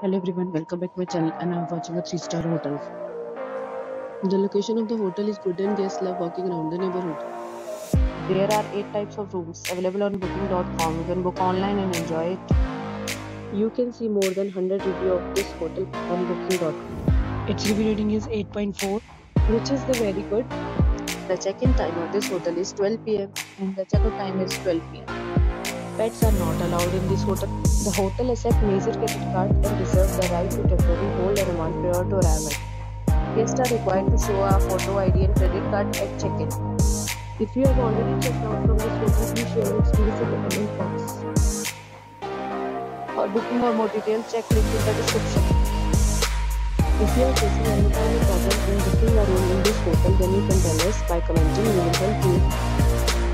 Hello everyone, welcome back to my channel and I'm watching a 3-star hotel. The location of the hotel is good and guests love walking around the neighborhood. There are 8 types of rooms available on booking.com. You can book online and enjoy it. You can see more than 100 reviews of this hotel on booking.com. Its review rating is 8.4 which is the very good. The check-in time of this hotel is 12 pm and the check-out time is 12 pm. Pets are not allowed in this hotel. The hotel accepts major credit cards and reserves the right to temporarily hold an amount prior to arrival. Guests are required to show a photo ID and credit card at check-in. If you have already checked out from this hotel, please share your experience in the comment box. For booking or more details, check link in the description. If you are facing any kind of problem in booking a room in this hotel, then you can tell us by commenting. We will help you.